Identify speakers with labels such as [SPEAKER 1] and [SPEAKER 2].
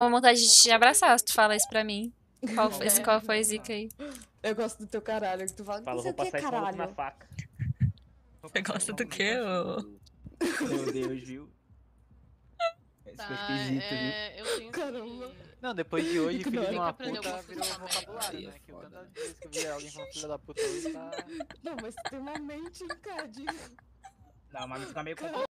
[SPEAKER 1] uma vontade de te abraçar se tu fala isso pra mim. Qual foi, esse- qual foi a zica aí?
[SPEAKER 2] Eu gosto do teu caralho, que tu fala,
[SPEAKER 3] Fala,
[SPEAKER 2] não sei
[SPEAKER 3] vou
[SPEAKER 2] o que, é
[SPEAKER 3] passar caralho. maluco na faca.
[SPEAKER 1] Você gosta do quê, ô?
[SPEAKER 4] Meu Deus, viu? Isso
[SPEAKER 5] Tá,
[SPEAKER 4] foi esquisito, viu?
[SPEAKER 5] Ah, é, eu tenho
[SPEAKER 2] Caramba.
[SPEAKER 5] que...
[SPEAKER 3] Não, depois de hoje, filho de uma puta virou
[SPEAKER 5] um
[SPEAKER 3] vocabulário, né? Que
[SPEAKER 4] foda.
[SPEAKER 3] cada vez que eu vi alguém falando filho da puta hoje, tá...
[SPEAKER 2] Não, mas tu tem uma mente, Cade.
[SPEAKER 4] Não, mas fica meio complicado.